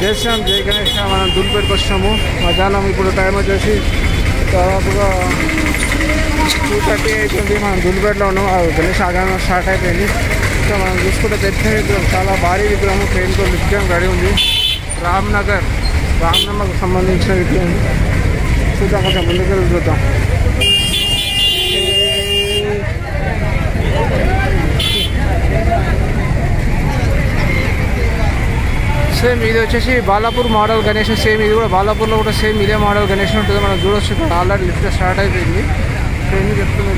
జై శ్రీరామ్ జై గణేష్ మనం దుల్పేటకు వచ్చినాము మధ్యాహ్నం ఇప్పుడు టైం వచ్చేసి దాదాపుగా టూ థర్టీ అవుతుంది మనం దుల్పేటలో ఉన్నాం ఆ గణేష్ ఆగమనం స్టార్ట్ అయిపోయింది సో మనం చూసుకుంటే తెచ్చిన విగ్రహం చాలా భారీ విగ్రహం ట్రైన్తో విగ్రహం రెడీ ఉంది రామ్నగర్ రామ్నగర్కు సంబంధించిన విగ్రహం చూద్దాం కొంచెం ముందుకు చూద్దాం సేమ్ ఇది వచ్చేసి బాలాపూర్ మోడల్ గణేష్ సేమ్ ఇది కూడా బాలాపూర్లో కూడా సేమ్ ఇదే మోడల్ గణేష్ ఉంటుంది. మనం చూడొచ్చు ఇక్కడ. ఆల్రెడీ లిఫ్ట్ స్టార్ట్ అయిపోయింది. ట్రైన్ చెప్తుంది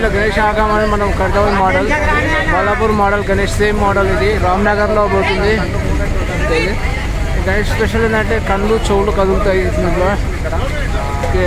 తూర్పుపేట గణేష్ ఆగమని మనం కడతాం model Mallapur model Ganesh same model ఇది. రామ్నగర్లో పోతుంది. గణేష్ స్పెషల్ ఏంటంటే కళ్ళు చెవులు కదులుతాయి దీంట్లో ఓకే.